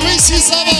Maurice Savon.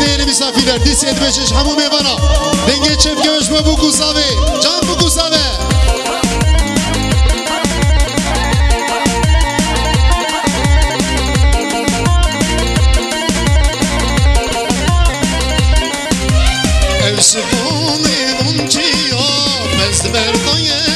ve değerli misafirler, dis edmeciş hamu mevana, denge çep göğüşme bu kusave, can bu kusave. Evşi bu mevunci ya, mezverdoye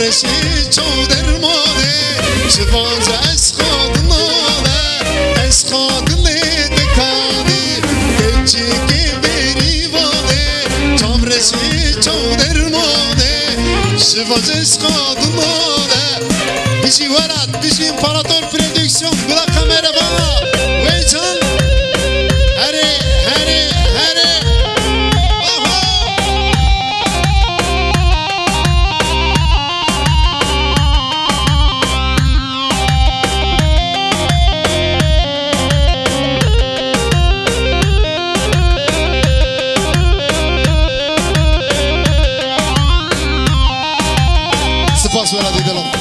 برشی چو درمانه شفاز از خود ناله از خود لیدکانی گلچی که بریوانه چام رشی چو درمانه شفاز از خود ناله بیشی ورد بیشی امپراتور پردیکسیون بلا کامره بلا Venezuela, dígalo.